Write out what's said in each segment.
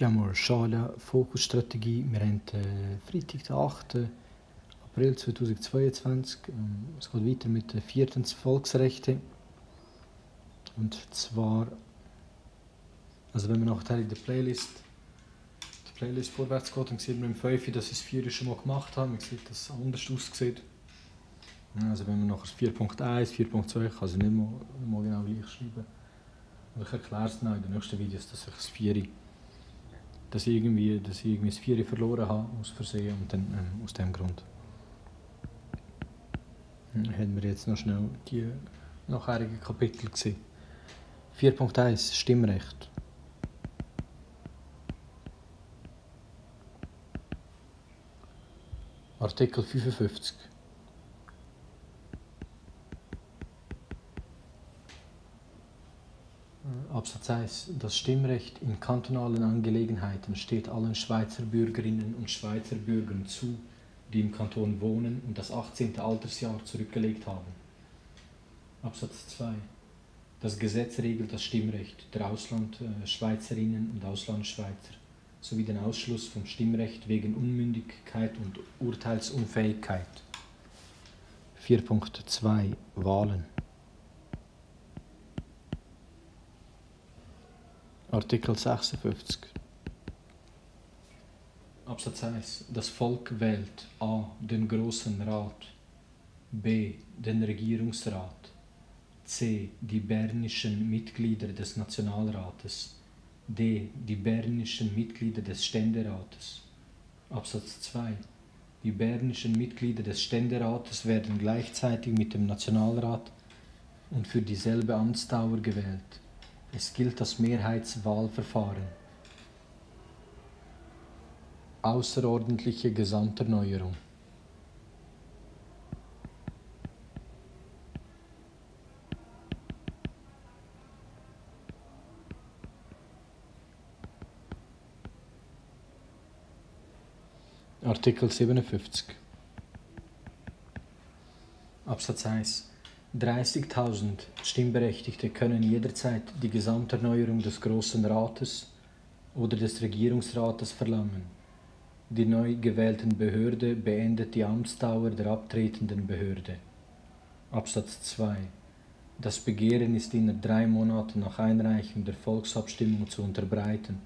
Flamur Schala Fokusstrategie. Wir haben äh, Freitag, den 8. April 2022. Ähm, es geht weiter mit den vierten Volksrechten. Und zwar, also wenn man nachher in der Playlist, die Playlist vorwärts geht, dann sieht man im 5, dass ich das 4 schon mal gemacht habe. Man sieht, dass es anders aussieht. Also wenn man nachher 4.1, 4.2, ich kann es nicht mal, nicht mal genau gleich schreiben. Und ich erkläre es noch in den nächsten Videos, dass ich das 4 dass ich irgendwie, dass ich irgendwie das 4 verloren habe aus Versehen und dann ähm, aus dem Grund. Dann haben wir jetzt noch schnell die nachherigen Kapitel gesehen. 4.1 Stimmrecht. Artikel 55 1. Das Stimmrecht in kantonalen Angelegenheiten steht allen Schweizer Bürgerinnen und Schweizer Bürgern zu, die im Kanton wohnen und das 18. Altersjahr zurückgelegt haben. Absatz 2. Das Gesetz regelt das Stimmrecht der Auslandschweizerinnen und Auslandschweizer sowie den Ausschluss vom Stimmrecht wegen Unmündigkeit und Urteilsunfähigkeit. 4.2 Wahlen Artikel 56 Absatz 1 Das Volk wählt a. den Großen Rat b. den Regierungsrat c. die bernischen Mitglieder des Nationalrates d. die bernischen Mitglieder des Ständerates Absatz 2 Die bernischen Mitglieder des Ständerates werden gleichzeitig mit dem Nationalrat und für dieselbe Amtsdauer gewählt es gilt das Mehrheitswahlverfahren. Außerordentliche Gesamterneuerung. Artikel 57 Absatz 1 30.000 Stimmberechtigte können jederzeit die Gesamterneuerung des Grossen Rates oder des Regierungsrates verlangen. Die neu gewählten Behörde beendet die Amtsdauer der abtretenden Behörde. Absatz 2 Das Begehren ist innerhalb drei Monate nach Einreichung der Volksabstimmung zu unterbreiten.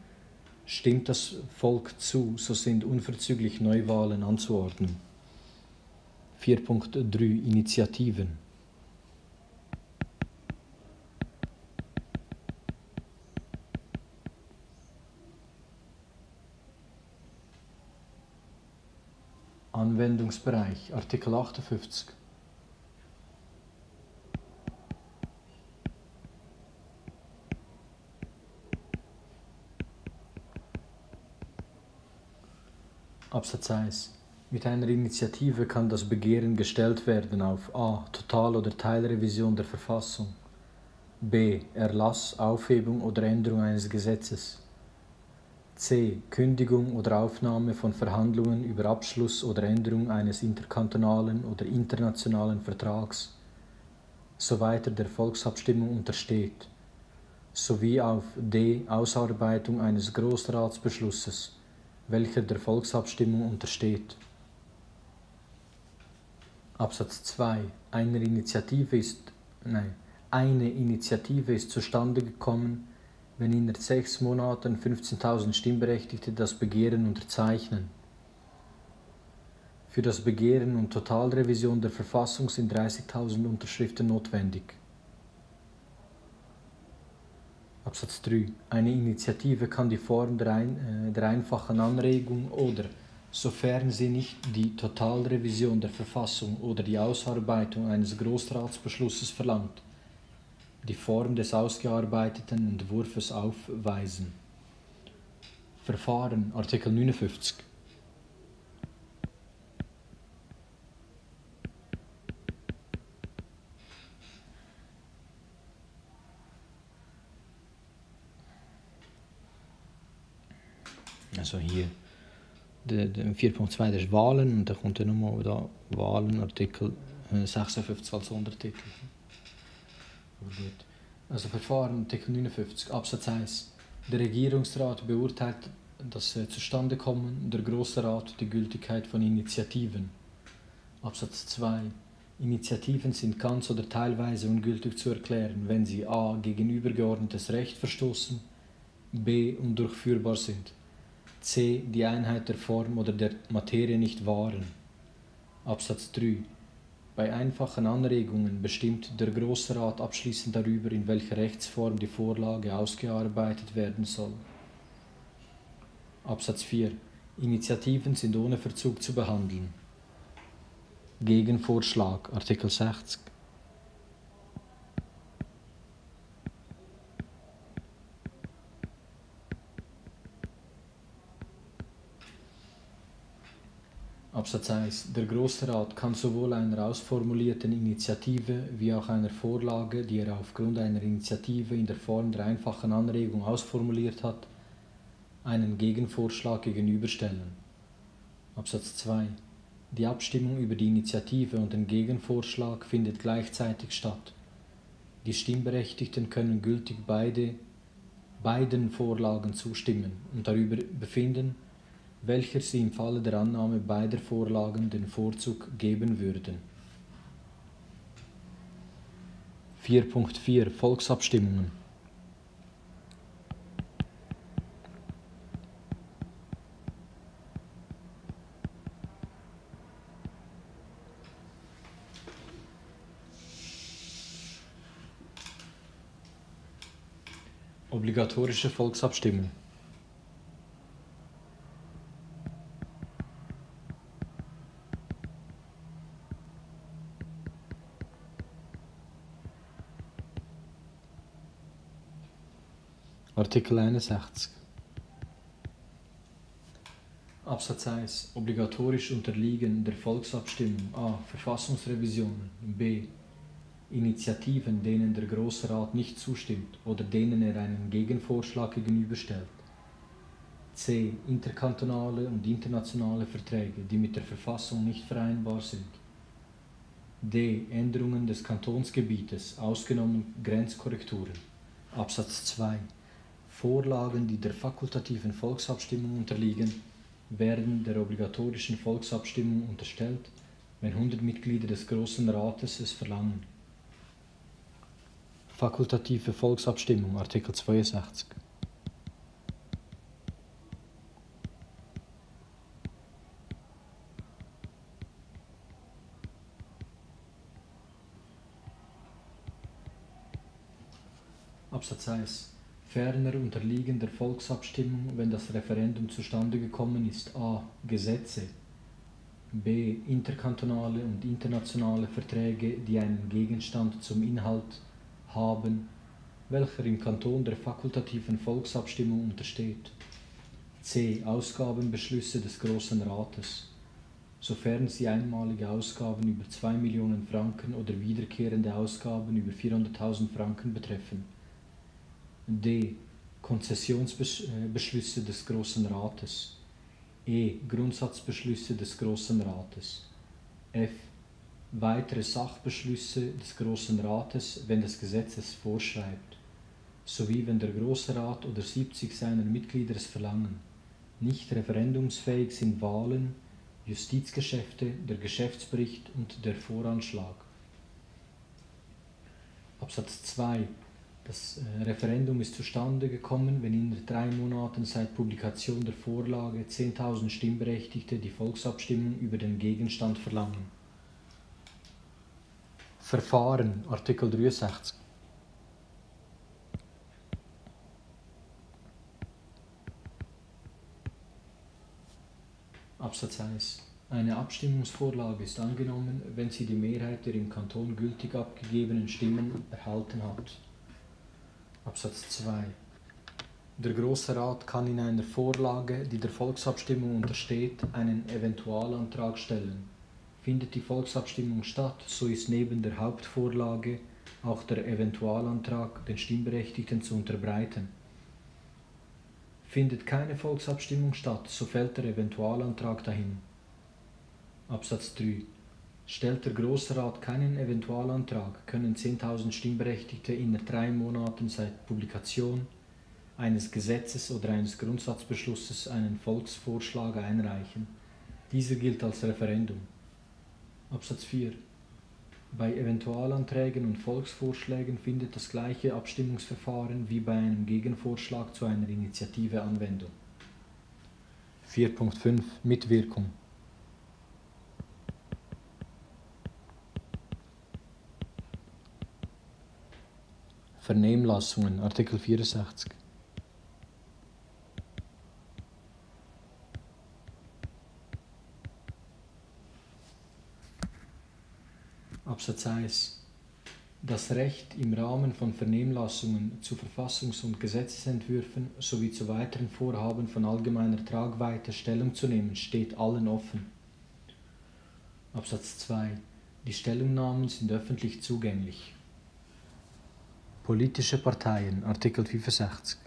Stimmt das Volk zu, so sind unverzüglich Neuwahlen anzuordnen. 4.3 Initiativen Anwendungsbereich Artikel 58 Absatz 1 Mit einer Initiative kann das Begehren gestellt werden auf a. Total- oder Teilrevision der Verfassung b. Erlass, Aufhebung oder Änderung eines Gesetzes c. Kündigung oder Aufnahme von Verhandlungen über Abschluss oder Änderung eines interkantonalen oder internationalen Vertrags, soweit er der Volksabstimmung untersteht, sowie auf d. Ausarbeitung eines Großratsbeschlusses, welcher der Volksabstimmung untersteht. Absatz 2. Eine Initiative ist, nein, eine Initiative ist zustande gekommen, wenn innerhalb sechs Monaten 15.000 Stimmberechtigte das Begehren unterzeichnen. Für das Begehren und Totalrevision der Verfassung sind 30.000 Unterschriften notwendig. Absatz 3. Eine Initiative kann die Form der, ein, äh, der einfachen Anregung oder, sofern sie nicht die Totalrevision der Verfassung oder die Ausarbeitung eines Großratsbeschlusses verlangt, die Form des ausgearbeiteten Entwurfs aufweisen. Verfahren Artikel 59 Also hier der, der 4.2 das ist Wahlen und dann kommt dann nochmal da Wahlen Artikel 56 äh, als Untertitel. Also Verfahren Artikel 59 Absatz 1. Der Regierungsrat beurteilt das äh, Zustandekommen der Große Rat die Gültigkeit von Initiativen. Absatz 2. Initiativen sind ganz oder teilweise ungültig zu erklären, wenn sie a. gegen übergeordnetes Recht verstoßen, b. undurchführbar sind, c. die Einheit der Form oder der Materie nicht wahren. Absatz 3. Bei einfachen Anregungen bestimmt der Rat abschließend darüber, in welcher Rechtsform die Vorlage ausgearbeitet werden soll. Absatz 4. Initiativen sind ohne Verzug zu behandeln. Gegenvorschlag Artikel 60 Absatz 1. Der Große Rat kann sowohl einer ausformulierten Initiative wie auch einer Vorlage, die er aufgrund einer Initiative in der Form der einfachen Anregung ausformuliert hat, einen Gegenvorschlag gegenüberstellen. Absatz 2. Die Abstimmung über die Initiative und den Gegenvorschlag findet gleichzeitig statt. Die Stimmberechtigten können gültig beide, beiden Vorlagen zustimmen und darüber befinden, welcher sie im Falle der Annahme beider Vorlagen den Vorzug geben würden. 4.4 Volksabstimmungen Obligatorische Volksabstimmung Artikel 61 Absatz 1 Obligatorisch unterliegen der Volksabstimmung a. Verfassungsrevisionen b. Initiativen, denen der Große Rat nicht zustimmt oder denen er einen Gegenvorschlag gegenüberstellt. c. Interkantonale und internationale Verträge, die mit der Verfassung nicht vereinbar sind. d. Änderungen des Kantonsgebietes, ausgenommen Grenzkorrekturen. Absatz 2 Vorlagen, die der fakultativen Volksabstimmung unterliegen, werden der obligatorischen Volksabstimmung unterstellt, wenn 100 Mitglieder des Großen Rates es verlangen. Fakultative Volksabstimmung Artikel 62 Absatz 1 Ferner unterliegen der Volksabstimmung, wenn das Referendum zustande gekommen ist, a. Gesetze, b. interkantonale und internationale Verträge, die einen Gegenstand zum Inhalt haben, welcher im Kanton der fakultativen Volksabstimmung untersteht, c. Ausgabenbeschlüsse des Grossen Rates, sofern sie einmalige Ausgaben über 2 Millionen Franken oder wiederkehrende Ausgaben über 400.000 Franken betreffen D. Konzessionsbeschlüsse des Grossen Rates. E. Grundsatzbeschlüsse des Grossen Rates. F. Weitere Sachbeschlüsse des Grossen Rates, wenn das Gesetz es vorschreibt, sowie wenn der Grosse Rat oder 70 seiner Mitglieder es verlangen. Nicht referendumsfähig sind Wahlen, Justizgeschäfte, der Geschäftsbericht und der Voranschlag. Absatz 2 das äh, Referendum ist zustande gekommen, wenn in drei Monaten seit Publikation der Vorlage 10.000 Stimmberechtigte die Volksabstimmung über den Gegenstand verlangen. Verfahren Artikel 63 Absatz 1 Eine Abstimmungsvorlage ist angenommen, wenn sie die Mehrheit der im Kanton gültig abgegebenen Stimmen erhalten hat. Absatz 2. Der Große Rat kann in einer Vorlage, die der Volksabstimmung untersteht, einen Eventualantrag stellen. Findet die Volksabstimmung statt, so ist neben der Hauptvorlage auch der Eventualantrag den Stimmberechtigten zu unterbreiten. Findet keine Volksabstimmung statt, so fällt der Eventualantrag dahin. Absatz 3. Stellt der Große Rat keinen Eventualantrag, können 10.000 Stimmberechtigte innerhalb drei Monaten seit Publikation eines Gesetzes oder eines Grundsatzbeschlusses einen Volksvorschlag einreichen. Dieser gilt als Referendum. Absatz 4. Bei Eventualanträgen und Volksvorschlägen findet das gleiche Abstimmungsverfahren wie bei einem Gegenvorschlag zu einer Initiative Anwendung. 4.5 Mitwirkung Vernehmlassungen Artikel 64 Absatz 1 Das Recht, im Rahmen von Vernehmlassungen zu Verfassungs- und Gesetzesentwürfen sowie zu weiteren Vorhaben von allgemeiner Tragweite Stellung zu nehmen, steht allen offen. Absatz 2 Die Stellungnahmen sind öffentlich zugänglich. Politische Parteien Artikel 65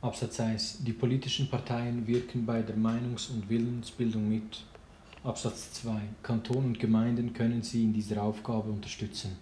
Absatz 1 Die politischen Parteien wirken bei der Meinungs- und Willensbildung mit. Absatz 2 Kanton und Gemeinden können sie in dieser Aufgabe unterstützen.